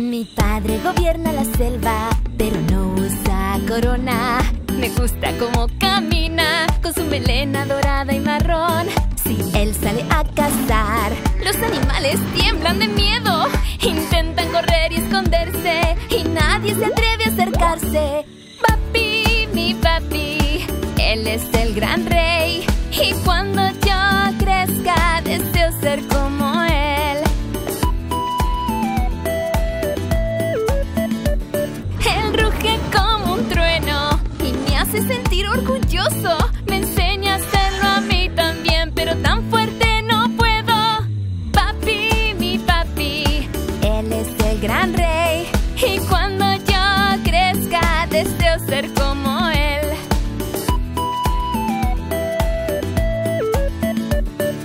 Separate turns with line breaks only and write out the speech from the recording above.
Mi padre gobierna la selva, pero no usa corona. Me gusta cómo camina, con su melena dorada y marrón. Si él sale a cazar, los animales tiemblan de miedo. Intentan correr y esconderse, y nadie se atreve a acercarse. Papi, mi papi, él es el gran rey. Y cuando yo crezca, deseo ser como un trueno y me hace sentir orgulloso. Me enseña a hacerlo a mí también, pero tan fuerte no puedo. Papi, mi papi, él es el gran rey y cuando yo crezca deseo ser como